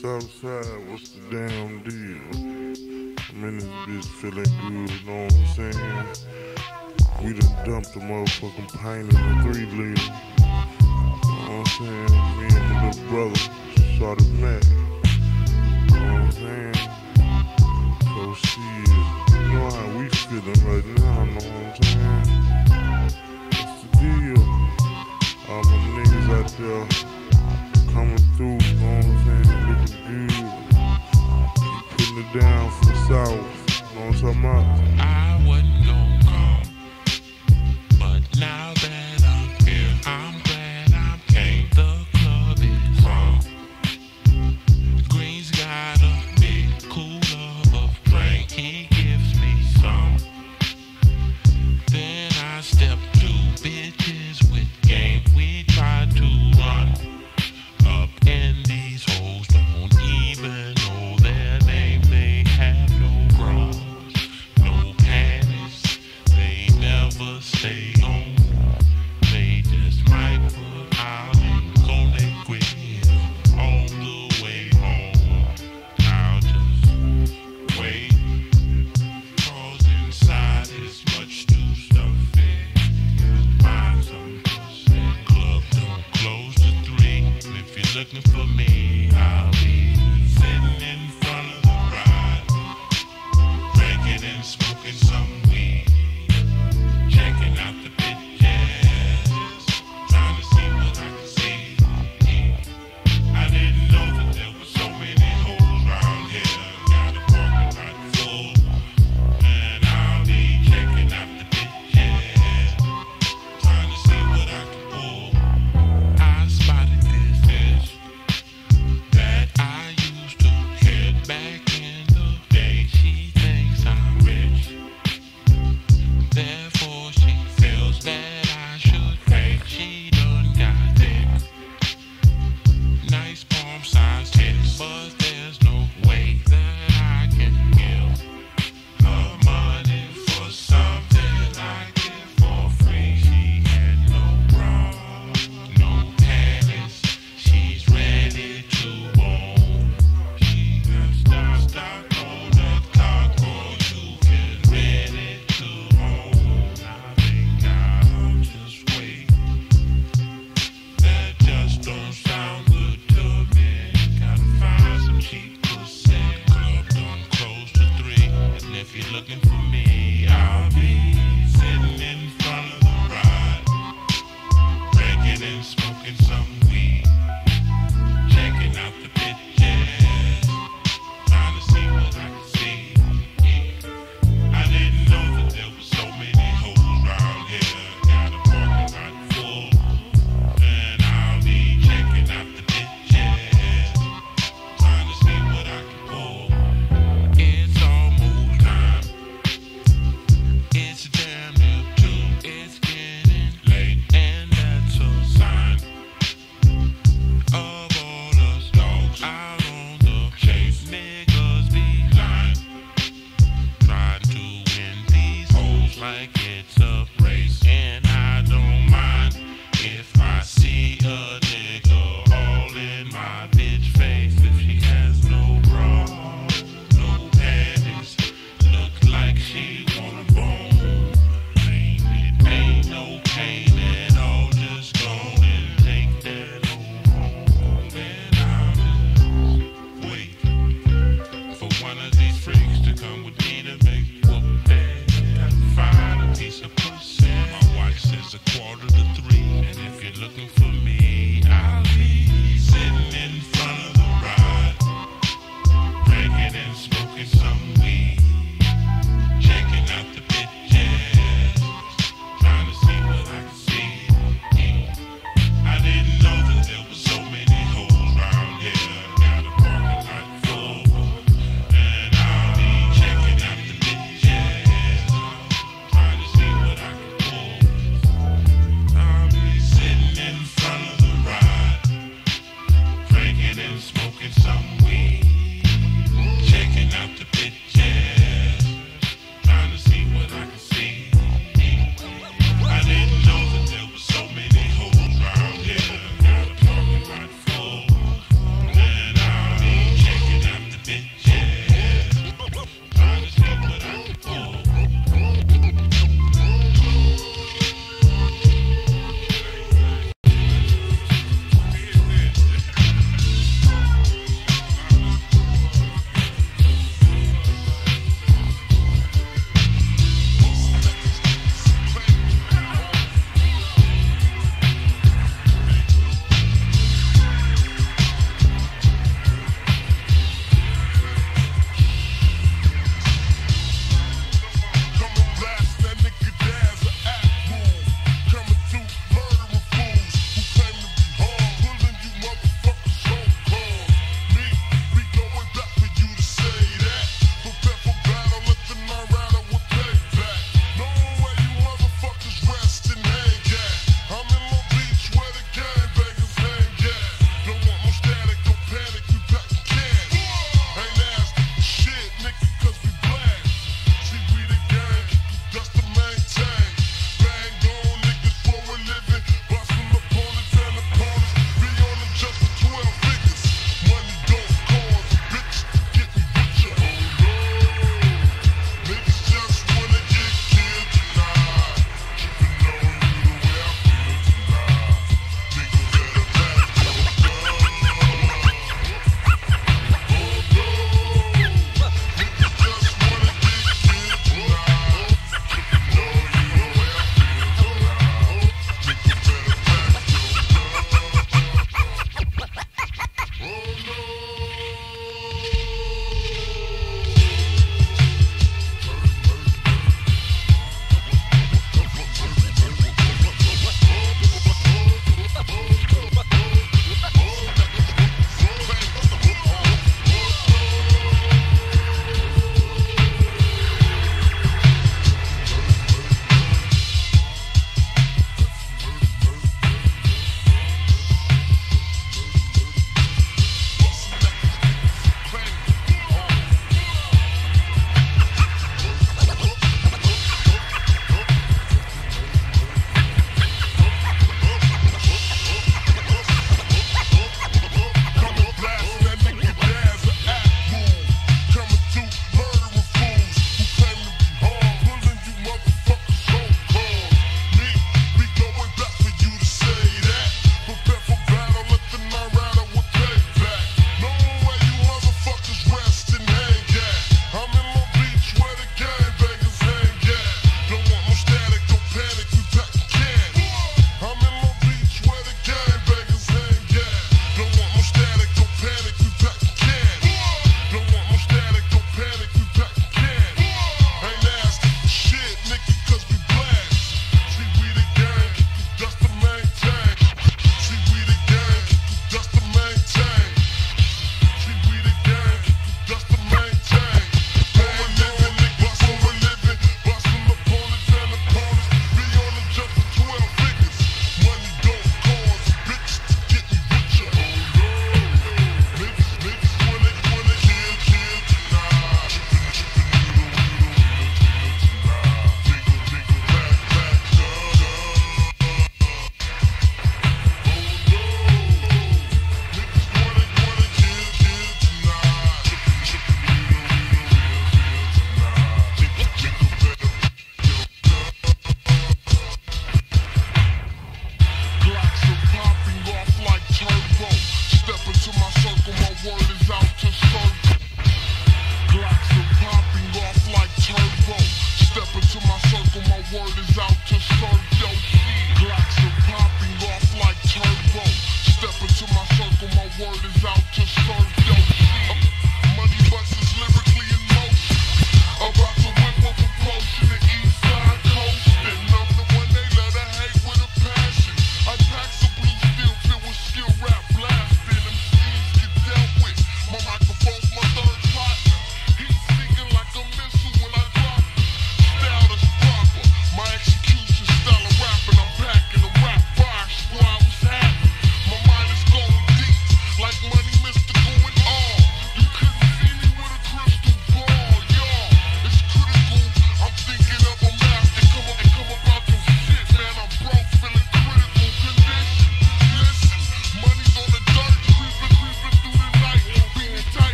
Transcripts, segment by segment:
Southside, what's the damn deal? I'm in this bitch feeling good, you know what I'm saying? We done dumped a motherfucking pint in the three liter. You Know what I'm saying? Me and my little brother just started mad. Know what I'm saying? So shit, you know how we feeling right now, you know what I'm saying? What's the deal? All my niggas out there. them up.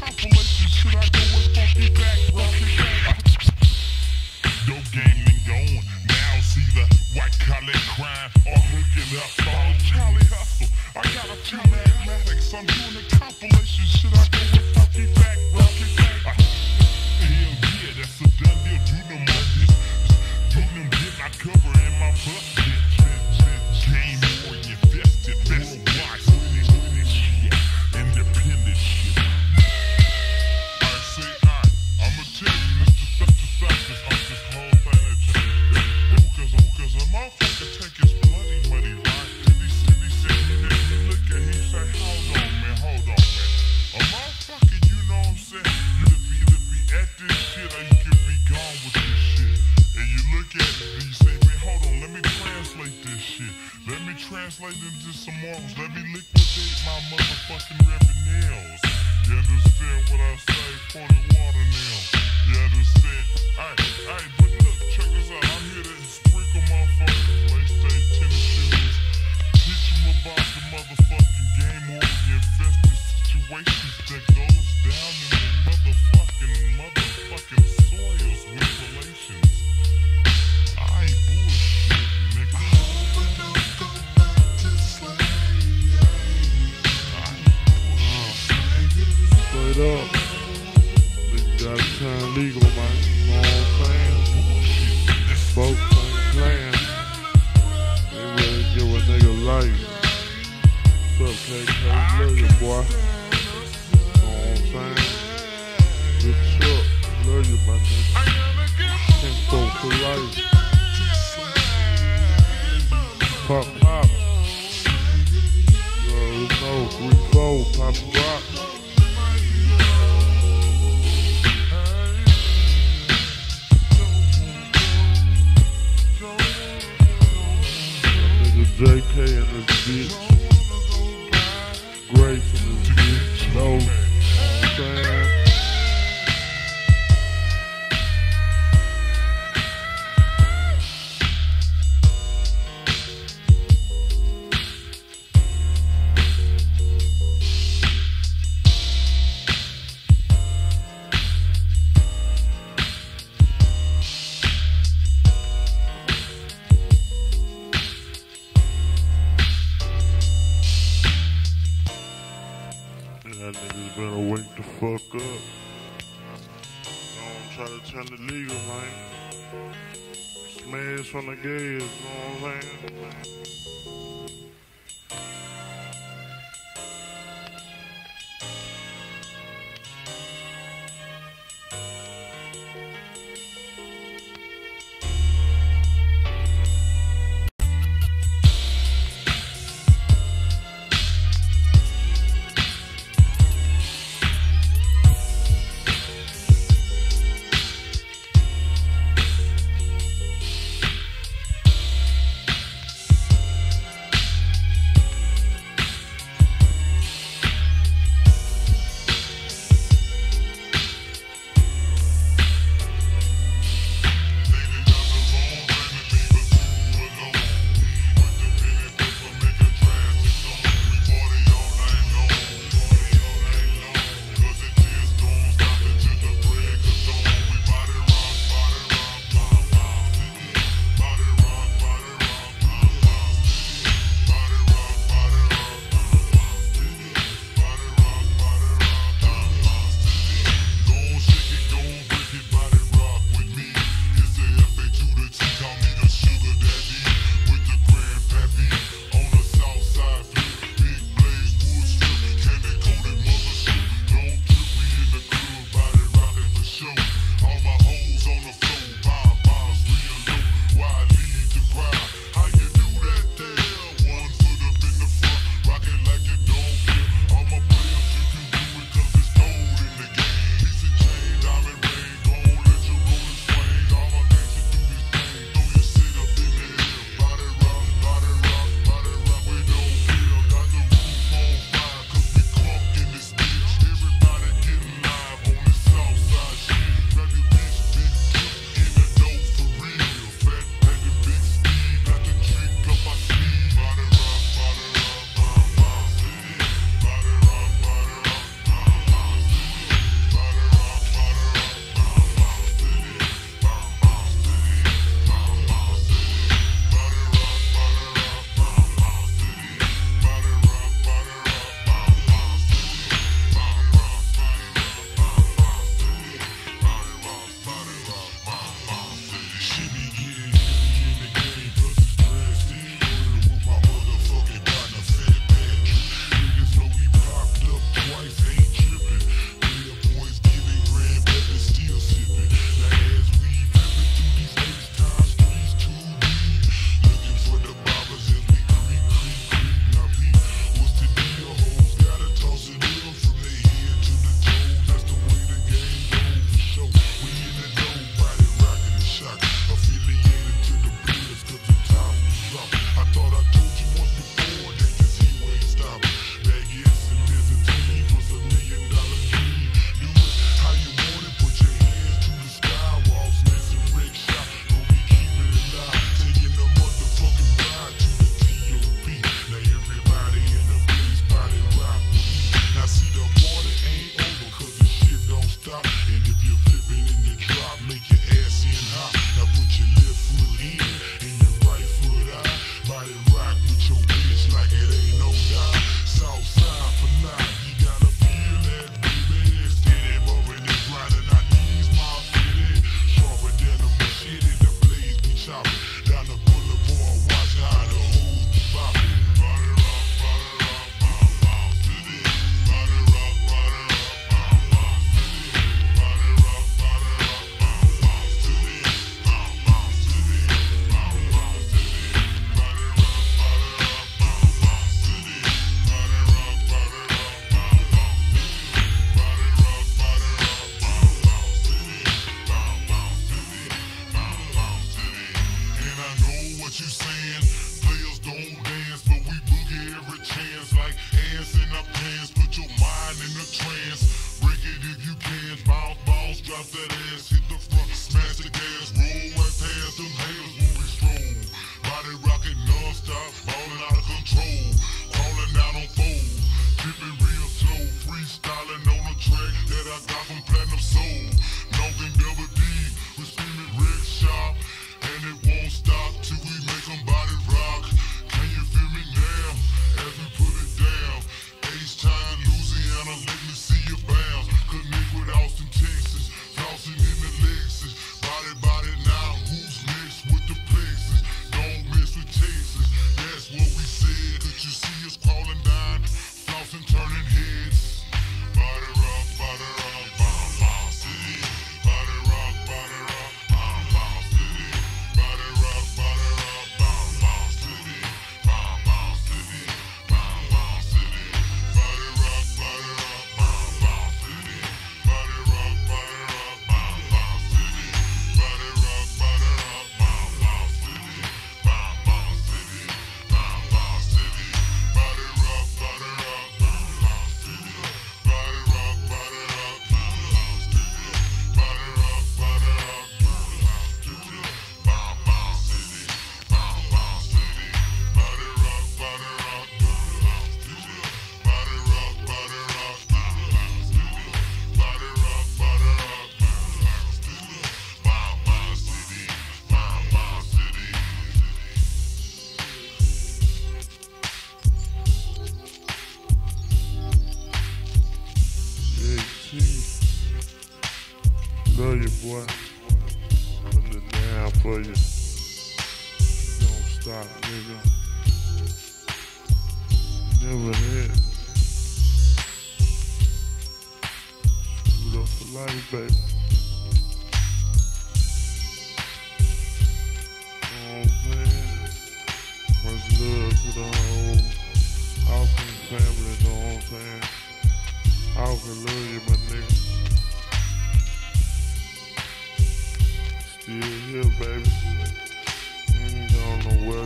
compilation. Should I go with funky back?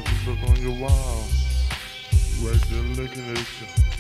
Cause you look on your wall. Right there looking at you.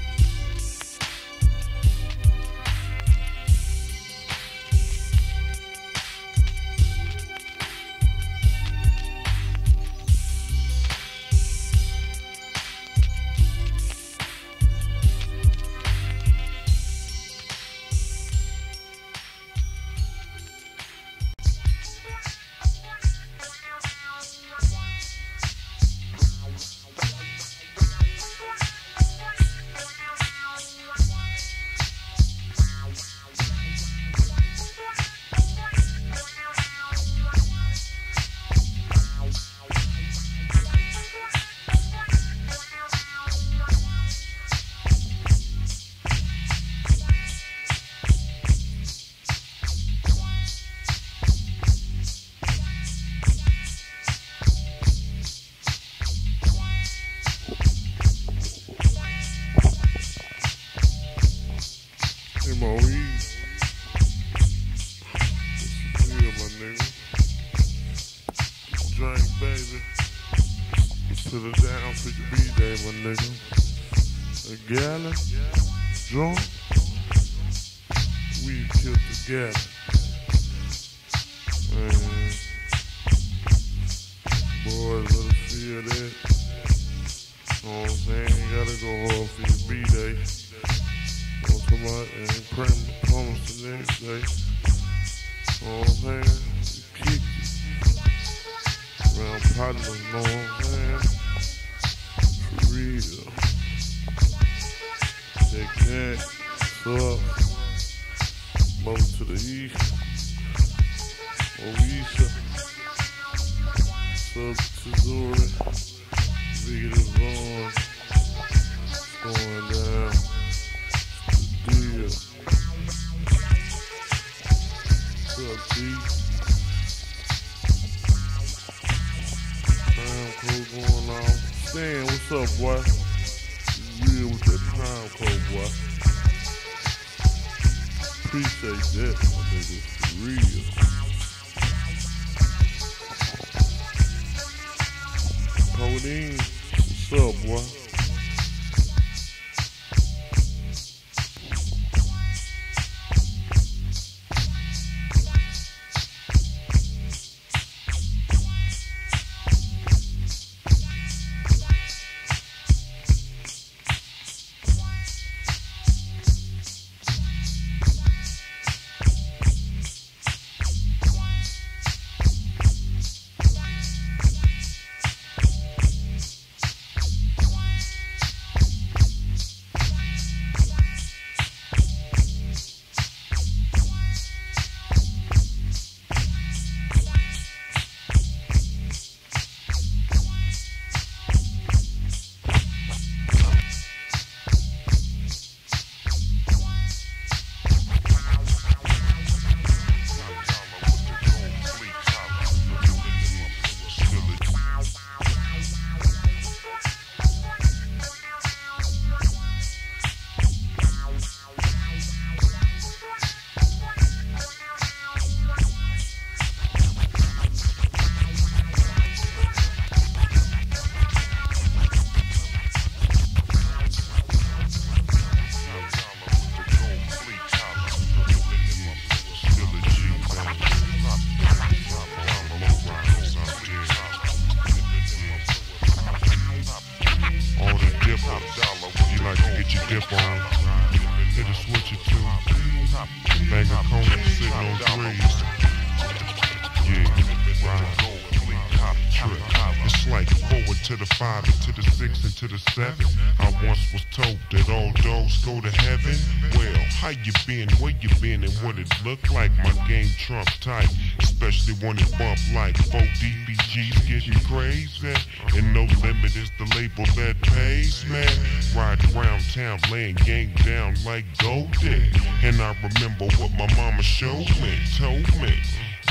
When it bump like four DPGs getting crazy. And no limit is the label that pays, man. Ride around town, laying gang down like Goldie. And I remember what my mama showed me, told me.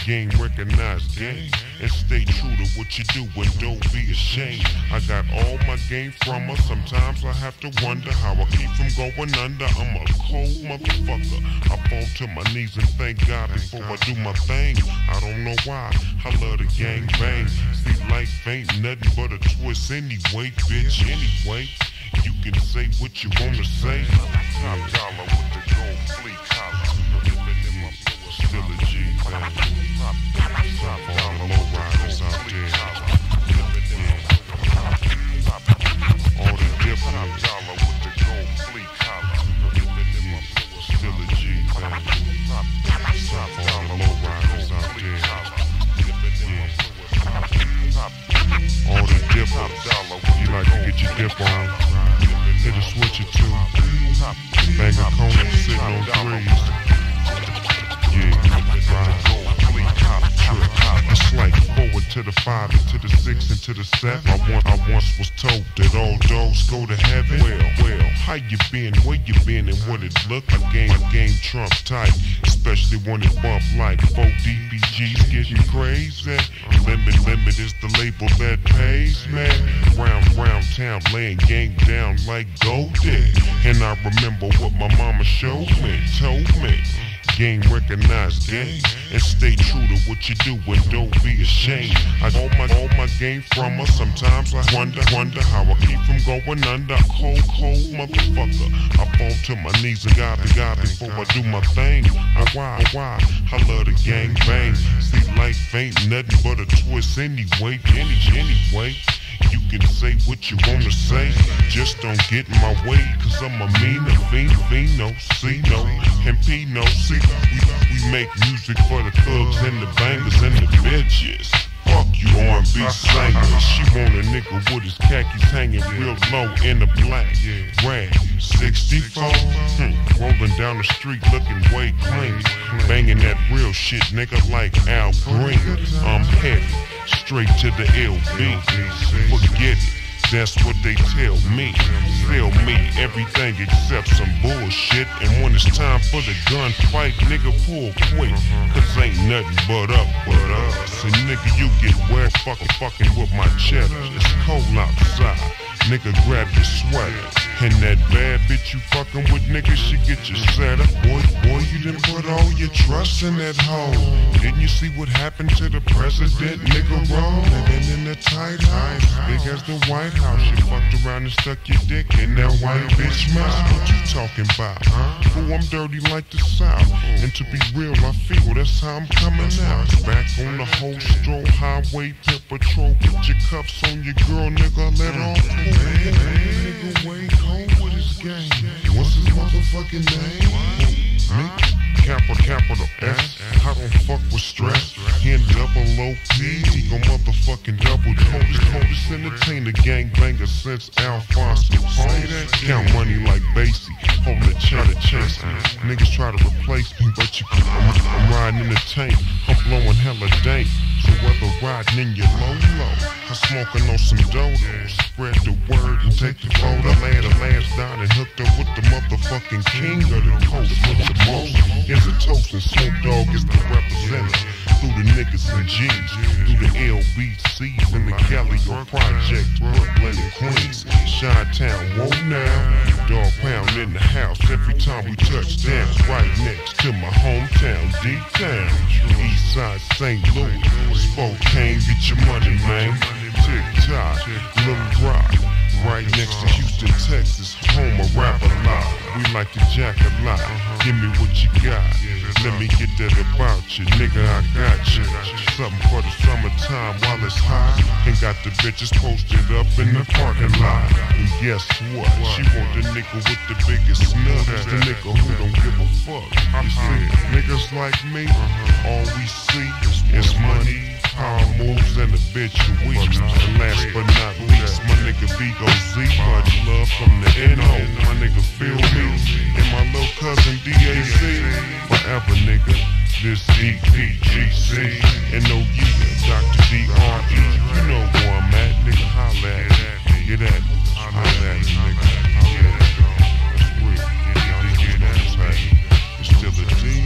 Game recognized game and stay true to what you do and don't got all my game from her. Sometimes I have to wonder how I keep from going under. I'm a cold motherfucker. I fall to my knees and thank God before I do my thing. I don't know why. I love the gang bang. See, life ain't nothing but a twist anyway, bitch. Anyway, you can say what you wanna say. Top dollar when it bump like four DPGs getting crazy. Limit, limit is the label that pays, man. Round, round town, laying gang down like Goldie. And I remember what my mama showed me, told me. Game recognized game and stay true to what you do game from her. Sometimes I wonder wonder how I keep from going under. Cold cold motherfucker. I fall to my knees and God be God before I do my thing. I why why I love the gang bang. See life ain't nothing but a twist anyway. Any anyway. You can say what you wanna say, just don't get in my way, cause I'm a meaner, fiend, fieno, C-no, and Pino, see, we, we make music for the thugs and the bangers and the bitches. Fuck you R&B singer, she want a nigga with his khakis hanging real low in the black. Rag. 64, hmm, rolling down the street looking way clean, banging that real shit, nigga like Al Green. I'm heavy straight to the LB. Forget it. That's what they tell me. Sell me everything except some bullshit. And when it's time for the gunfight, nigga pull quick. Cause ain't nothing but up but us. And nigga, you get wet fucking fucking with my cheddar. It's cold outside. Nigga, grab your sweater. And that bad bitch you fucking with, nigga, she get you set up. Boy, boy, you didn't put all your trust in that hoe. Didn't you see what happened to the president, nigga, wrong? Living in a tight house, big as the White House. You fucked around and stuck your dick in that white bitch mouth. What you talking about? Fool, I'm dirty like the South. And to be real, I feel that's how I'm coming out. Back on the whole stroll highway, pimp patrol. Put your cuffs on your girl, nigga, let off. What's his motherfucking name? Me? Capital, S. I don't fuck with stress. Hand double low P. He gon' motherfucking double coldest, coldest entertainer gang banger since Alphonse. Count money like Basie. Hold the cheddar chase. Niggas try to replace me, but you I'm, I'm riding in the tank. I'm blowing hella dank. So whether riding in your low low, I'm smoking on some dodos. Spread the word and take the photo. Lay the last down and hooked up with the motherfucking king of the coast with the most. Here's a toast and Snoop Dogg is the representative. Through the niggas and G's, through the LBCs and the Galileo Project, Brooklyn and Queens, Chi-Town, whoa now. Dog pound in the house every time we touch down. Right next to my hometown, D-Town. East side St. Louis, Spokane, get your money, man. Tick-tock, Little Rock. Right next to Houston, Texas, home of rap a lot. We like to jack a lot. Give me what you got. Let me get that about you, nigga. I got you. Something for the summertime while it's hot. And got the bitches posted up in the parking lot. And guess what? She want the nigga with the biggest nuts. The nigga who don't give a fuck. You see, niggas like me, all we see is money, time moves and the bitch eventually. And last but not least, my nigga Vigo Z. Much love from the NO. My nigga Feel Me. And my little cousin DAC. Forever, nigga. This DPGC. And no you, Dr. DRE. You know where I'm at, nigga. Holla at me. Get at me. Holla at me, nigga. Holla at me. It's real. It's still a D.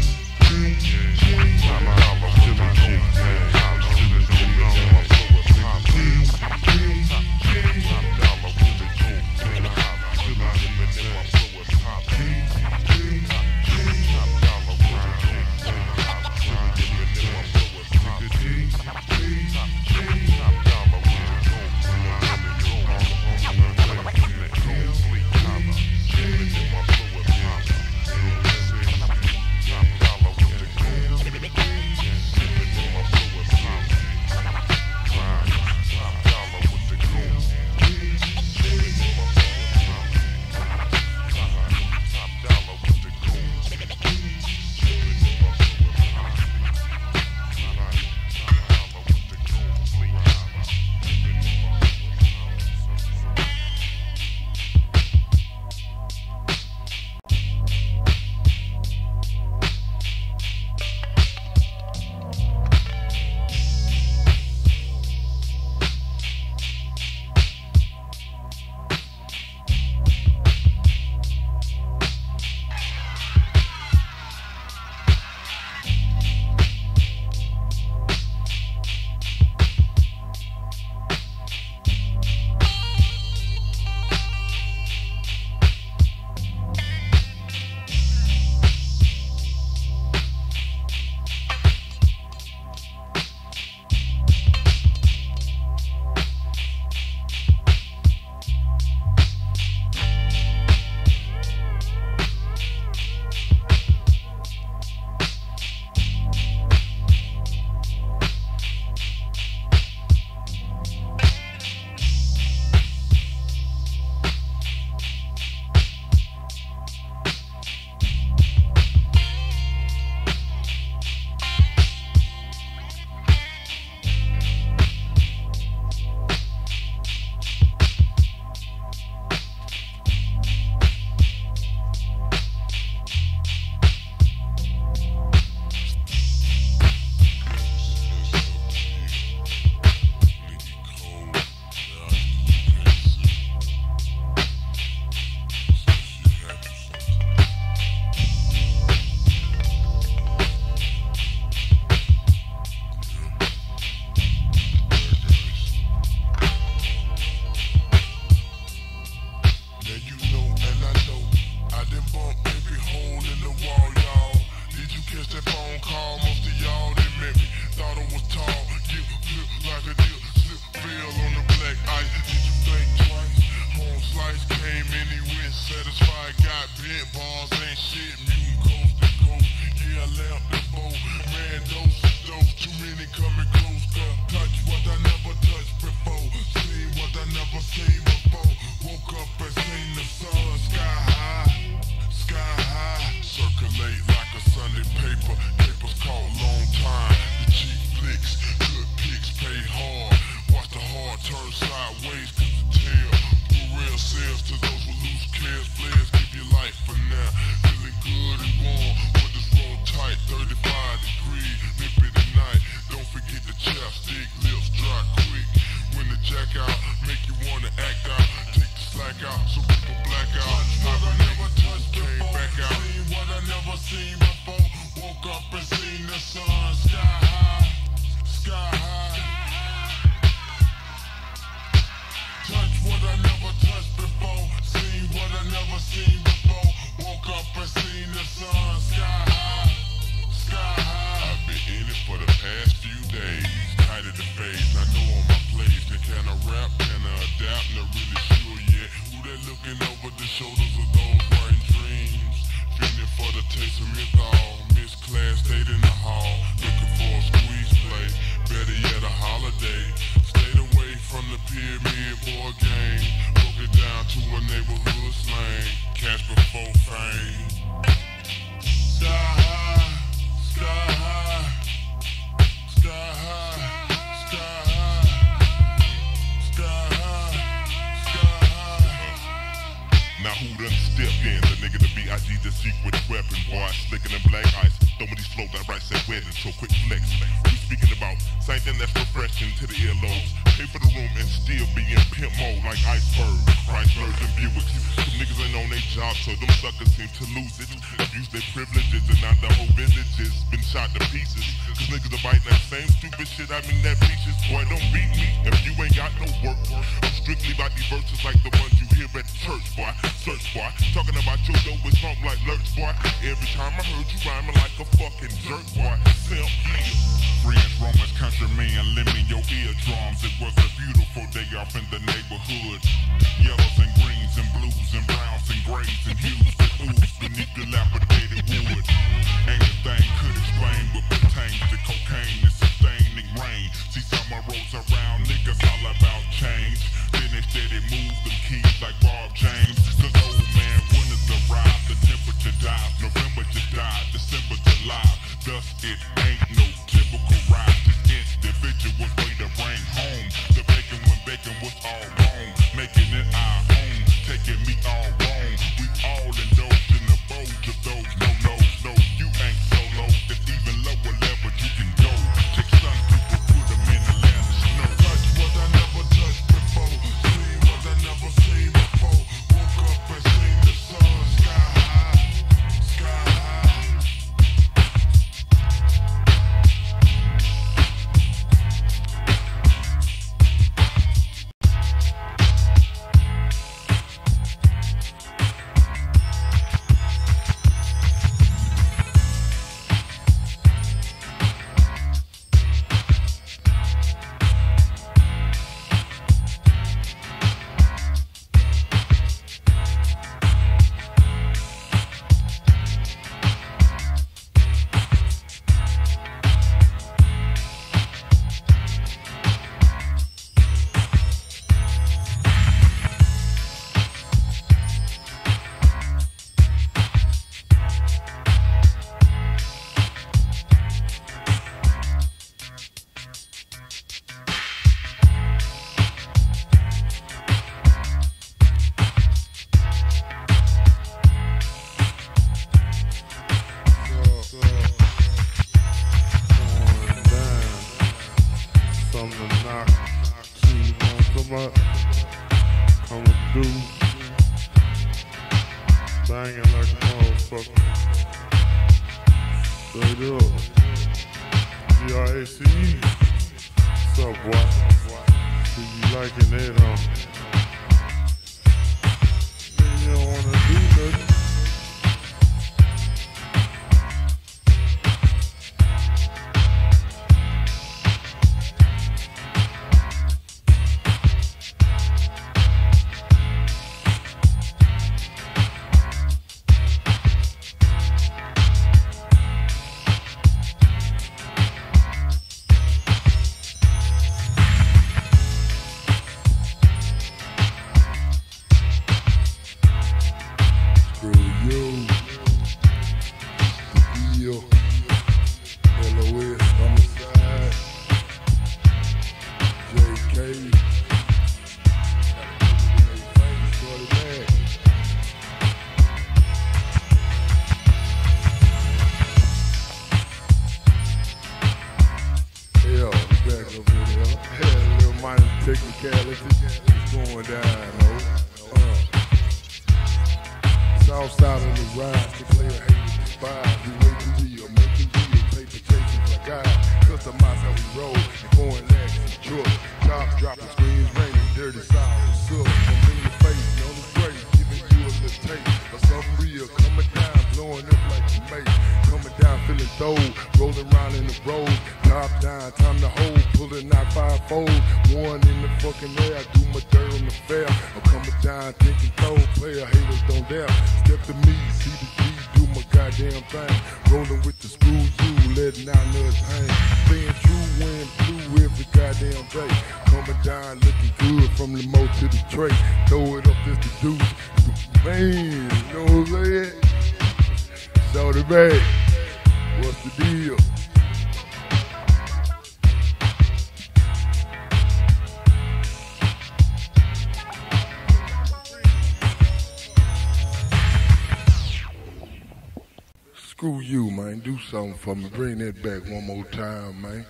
Screw you, man. Do something for me. Bring that back one more time, man.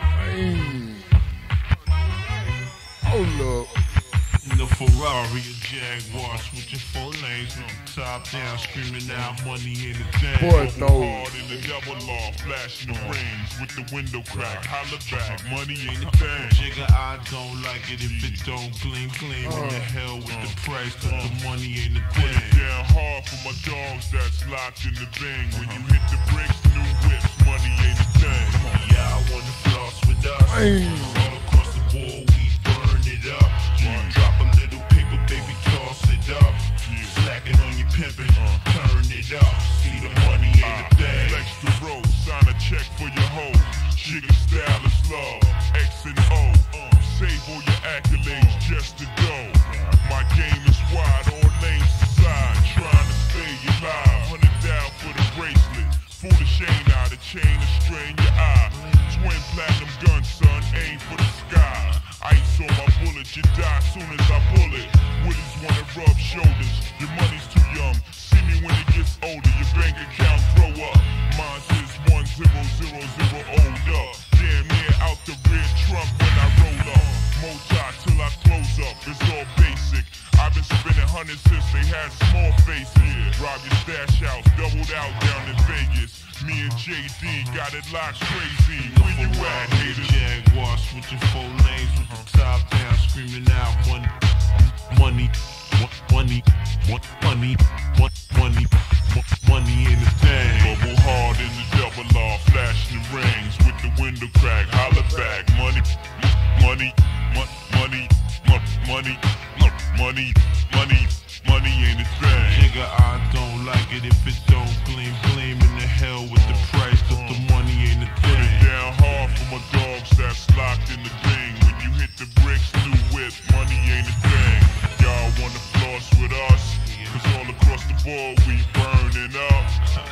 Man. Hold up. In Ferrari or Jaguar, switching four lanes on top down, screaming out money in the thing. Boy, no. hard in the double law, flashing the rings with the window crack. Holla back, money ain't a thing. Jigga, I don't like it if it don't gleam, gleam in the oh. hell with the price, cause the money ain't a Put it thing. down hard for my dogs that's locked in the thing. When you hit the bricks, new whips, money ain't a thing. Yeah, I wanna floss with us. Slacking on your pimpin', turn it up. See the money ain't the thing. Flex the road, sign a check for your hoe. Jigga style is love, X and O. Um, save all your accolades just to go. My game is wide, all lanes aside. Trying to stay alive, hundred down for the bracelet. Fool the chain out, the chain to strain your eye. Twin platinum gun, son, aim for the sky. Ice on my bullet, you die soon as I pull it. Willies wanna rub shoulders, your money's too young. See me when it gets older, your bank account grow up. Mine says one zero zero zero old up. Damn near out the red trunk when I roll up. Multi till I close up, it's all basic. I've been spending hundreds since they had small faces. Rob your stash house, doubled out down in Vegas. Me and JD got it locked crazy. Where you at, haters? Jaguar switching four lanes with the top down, screaming out money, money, money, money, money, money in the thing. Bubble hard in the the rings with the window back, money, money, mon- money, mon- money, money, money, money ain't a thing. Nigga, I don't like it if it don't gleam, gleam in the hell with the price, the money a Put it down hard for my dogs that's locked in the thing. When you hit the bricks, new whip, money ain't a thing. With us? Cause all across the board we burning up.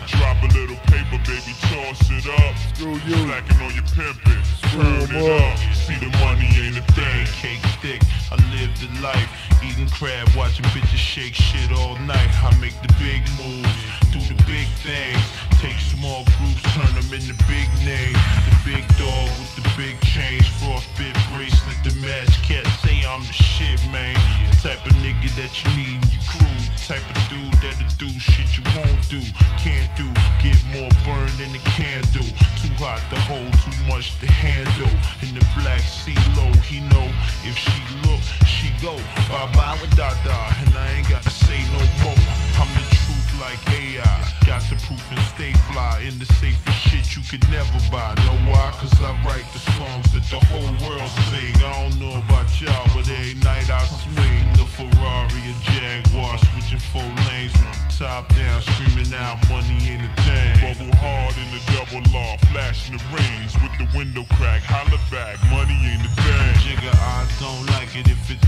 Drop a little paper, baby, toss it up. Screw you. Slacking on your pimpin', turn Screw it 'em up. See the money ain't a thing. Cake thick, I live the life. Eating crab, watching bitches shake shit all night. I make the big moves, do the big things. Take small groups, turn them into big names. The big dog with the big change, frostbit bracelet, the match cat. Say I'm the shit, man. The type of nigga that you need in your crew. Type of dude that'll do shit you won't do, can't do. Get more burn than a candle. Too hot to hold, too much to handle. In the black sea low, he know if she look, she go. Bye bye with da da, and I ain't gotta say no more. I'm the truth like AI. Got the proof and stay fly in the safest shit you could never buy. Know why? Cause I write the songs that the whole world sing. I don't know the rings with the window crack. Holla back, money ain't a thing. Jigga, I don't like it if it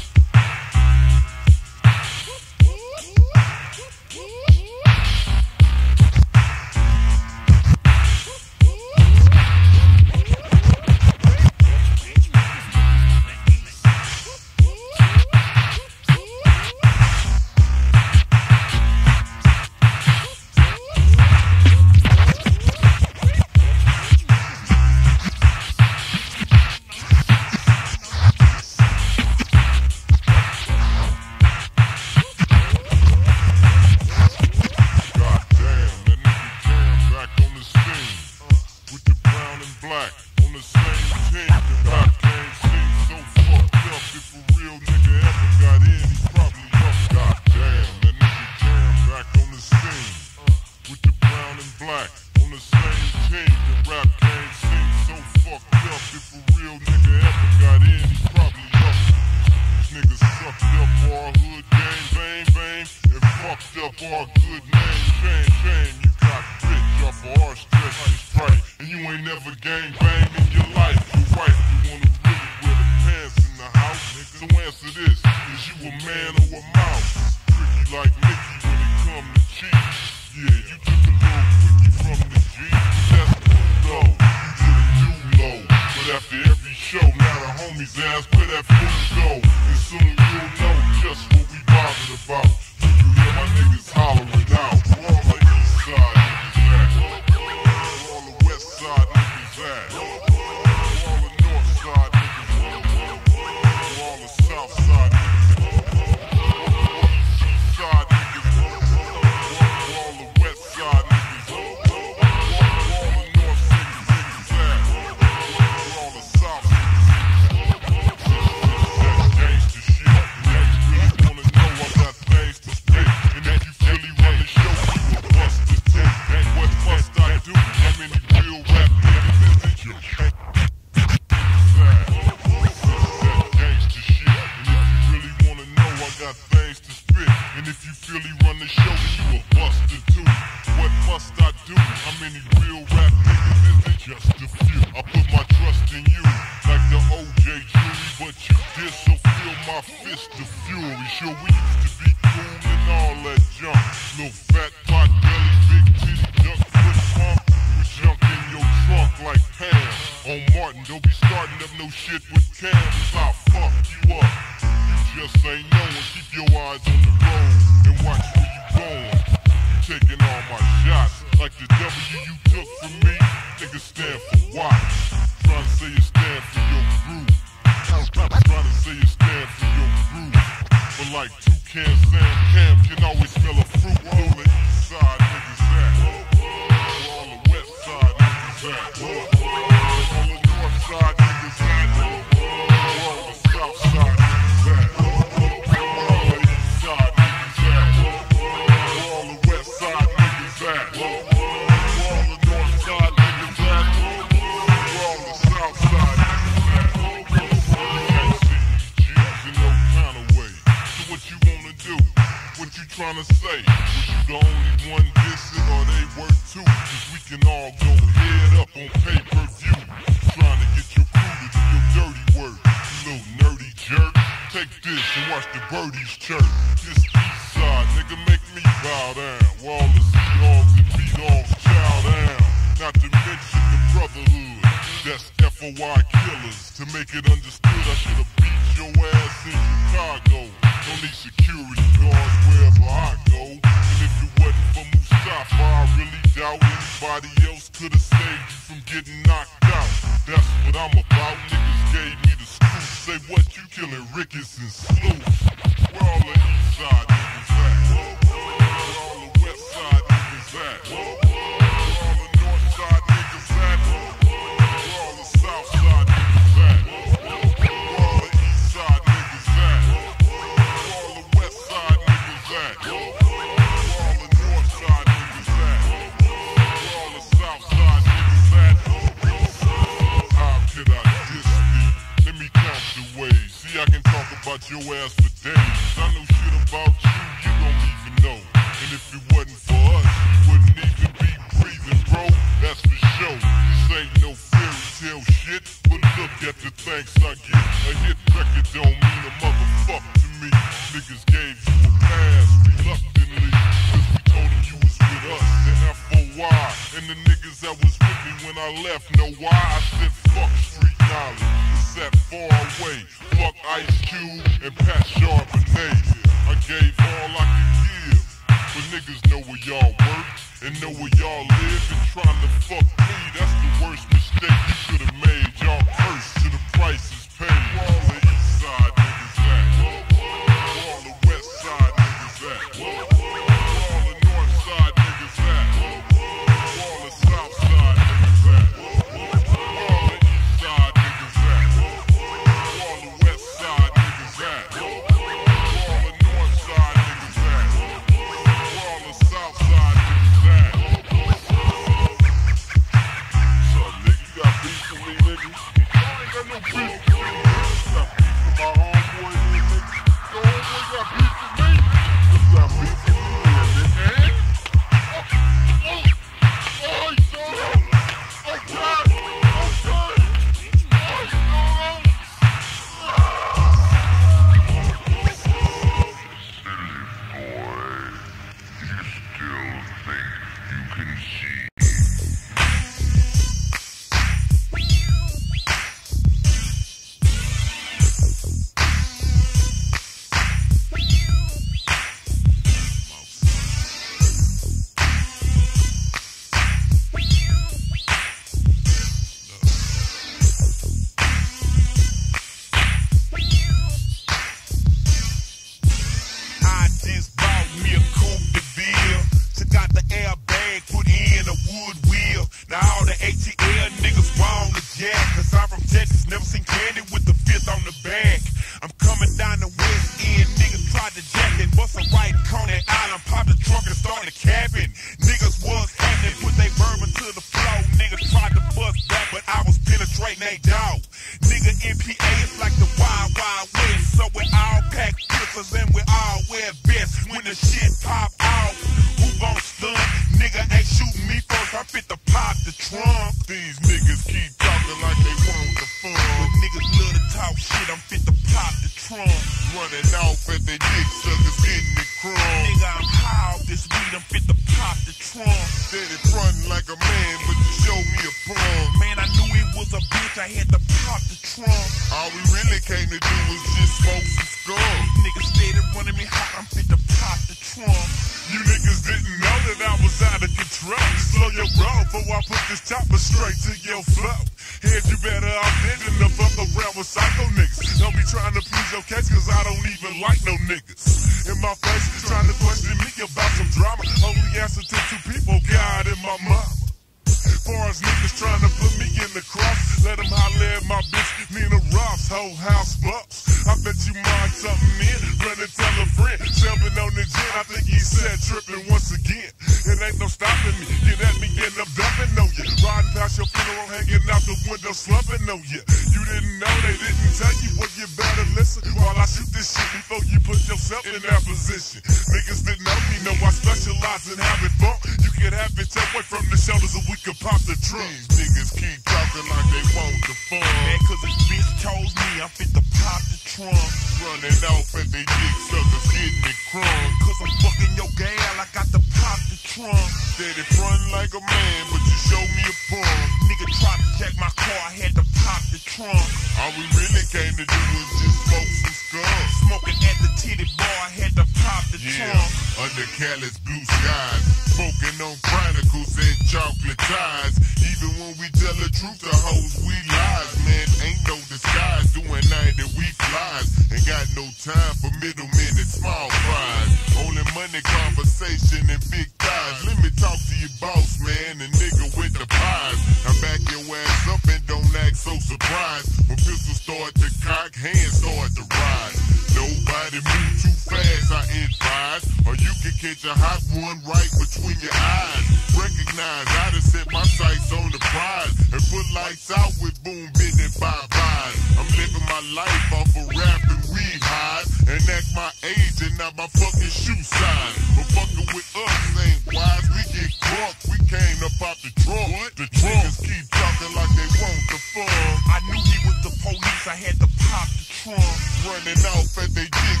Recognize I done set my sights on the prize and put lights out with boom bending surrounded by vines. I'm living my life off of rap and weed high. And act my age and not my fucking shoe size. But fucking with us ain't wise. We get drunk. We came up out the trunk. The niggas keep talking like they want the fun. I knew he was the police, I had to pop the trunk. Running off at they dick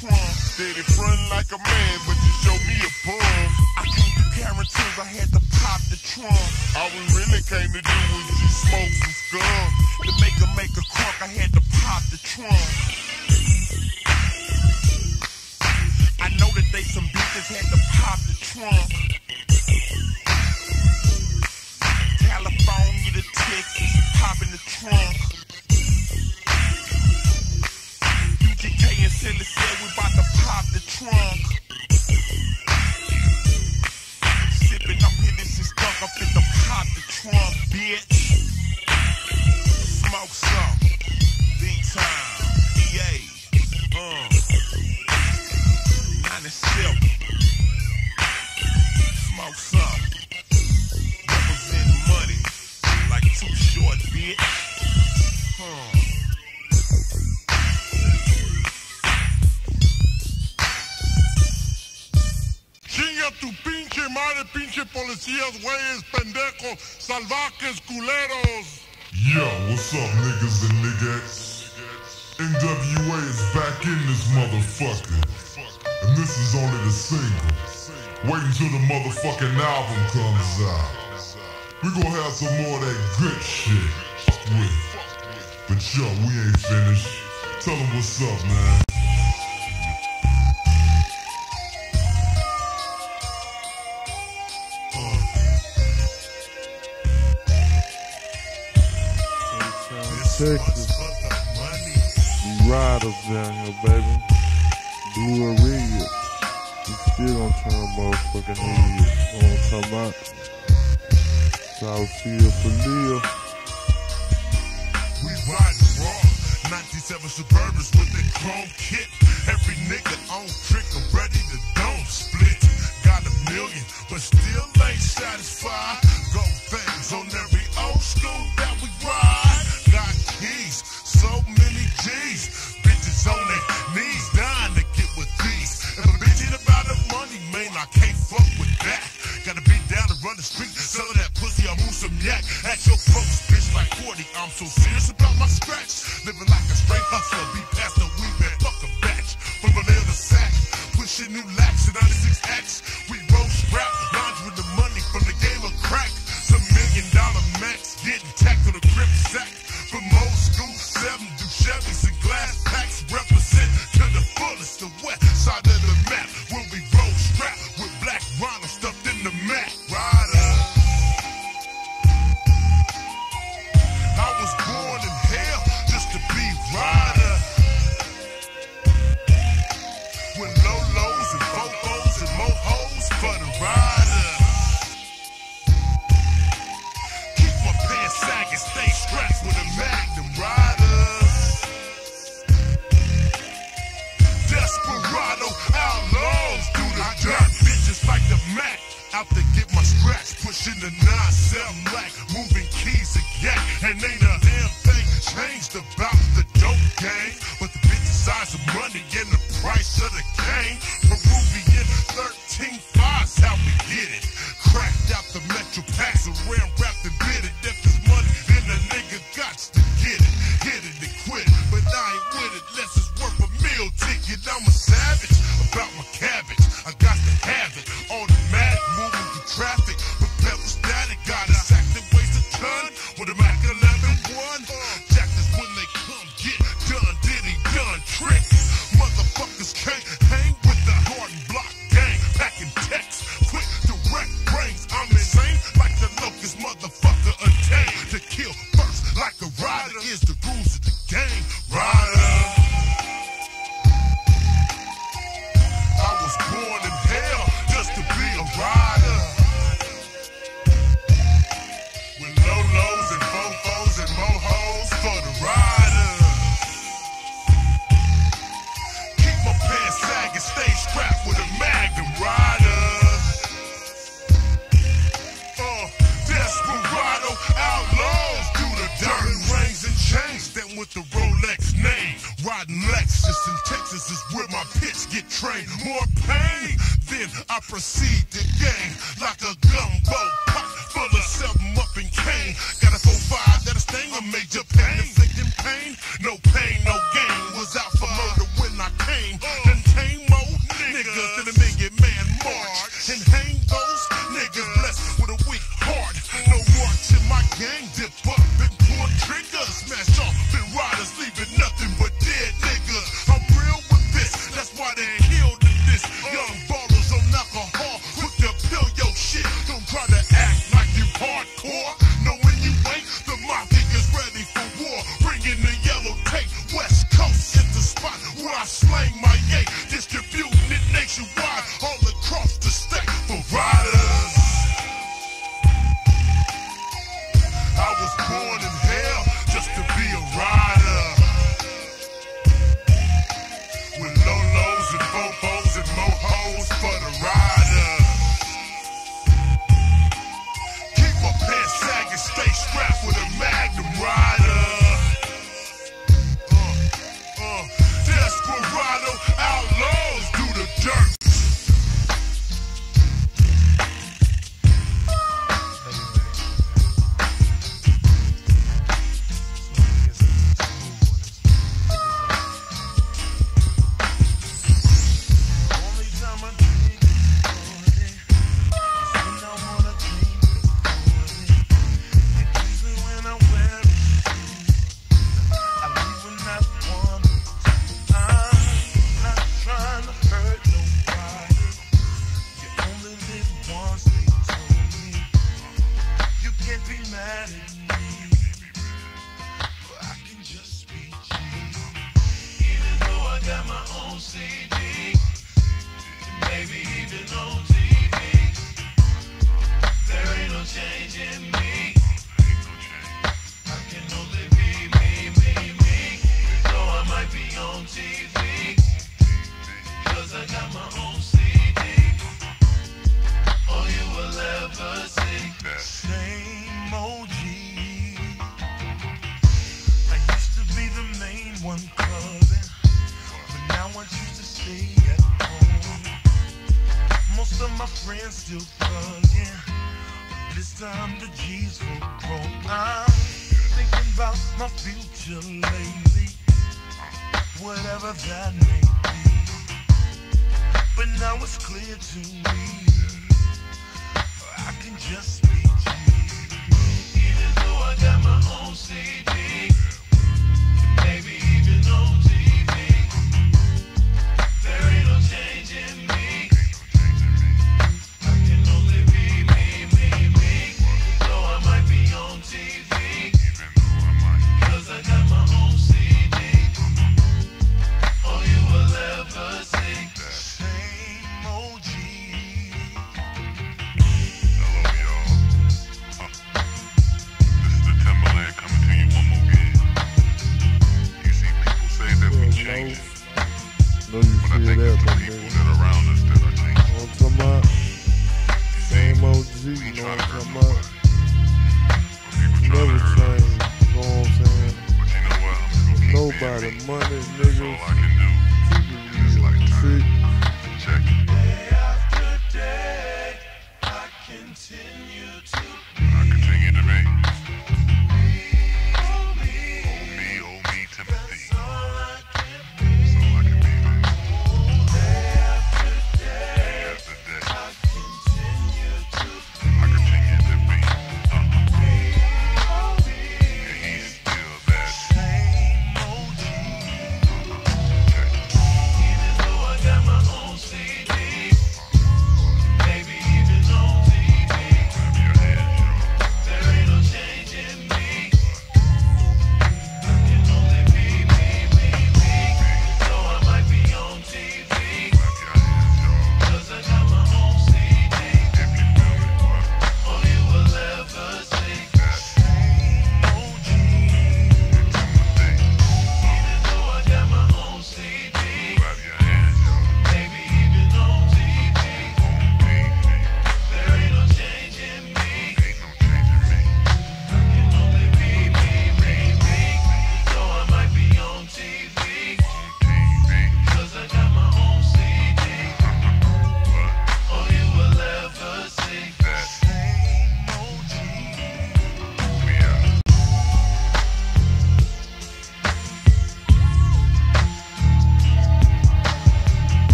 trunk. Steady frontin' like a man, but you show me a bum. I can't do guarantees, I had to pop the trunk. All we really came to do was just smoke some scum. To make a make a crunk, I had to pop the trunk. I know that they some bitches had to pop the trunk. California to Texas, popping the trunk. And Celly Cel we about to pop the trunk. Salvajes, culeros. Yo, what's up, niggas and niggas? NWA is back in this motherfucker. And this is only the single. Wait until the motherfucking album comes out. We gonna have some more of that good shit. With. But yo, we ain't finished. Tell them what's up, man. Texas, we riders down here, baby. Blue and red. We still don't turn motherfucking heads. You know what I'm talking about? Southfield for Leo. We riding raw. 97 Suburbans with the chrome kit. Every nigga on trick and ready to don't split. Got a million, but still ain't satisfied. Go things on like a straight hustler, be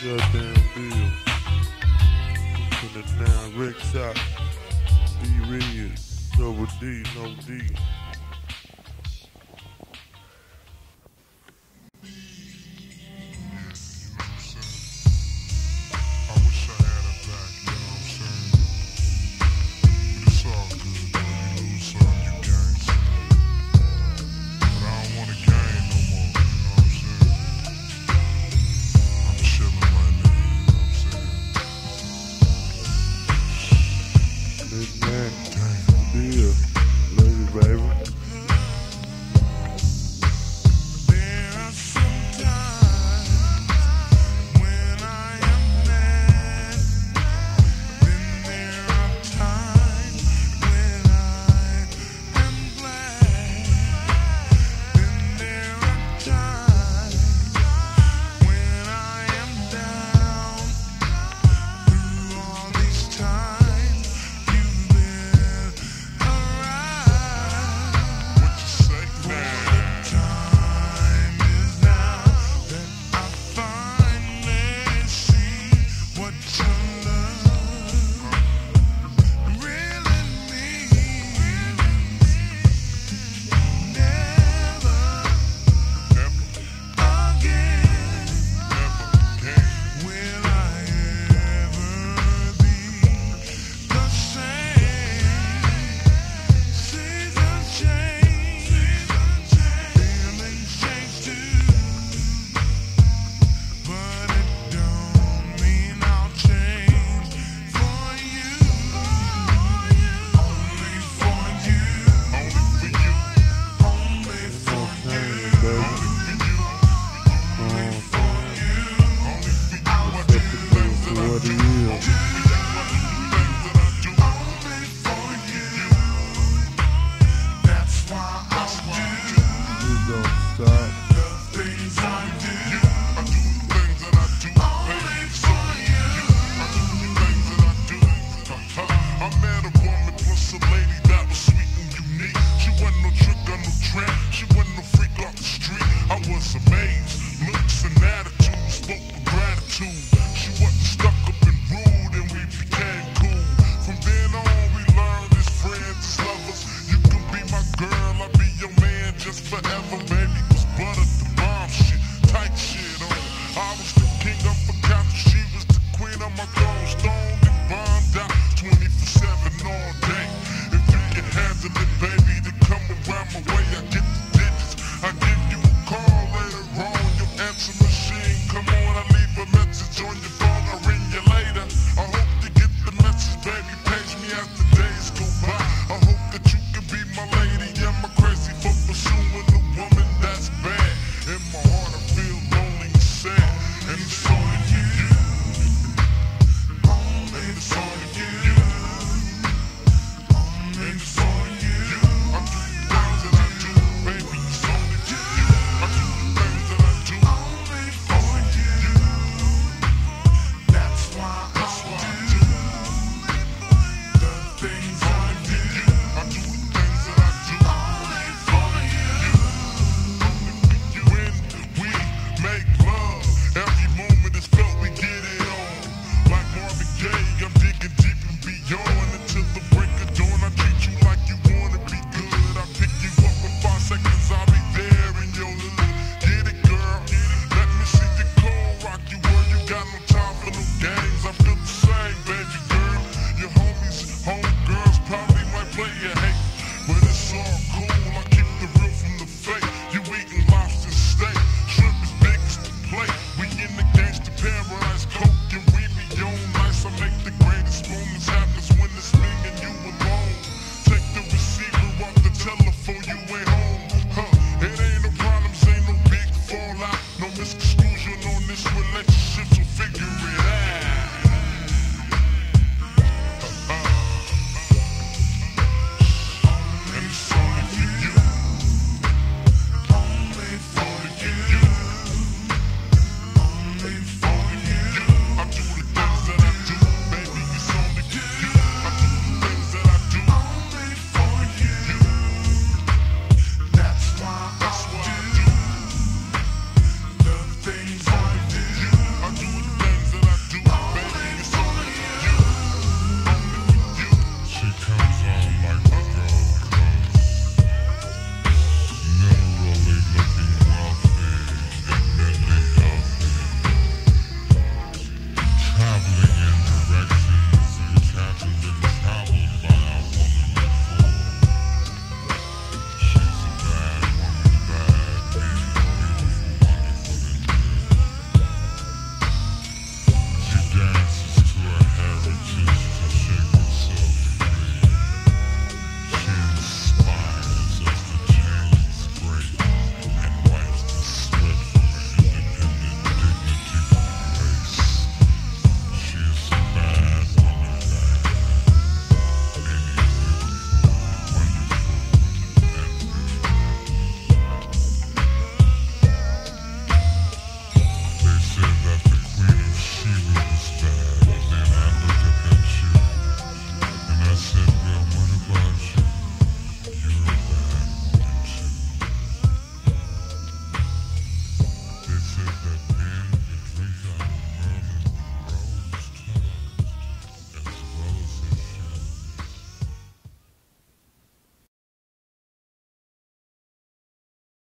Goddamn deal. it the nine Rickside, B Real, double D, no D.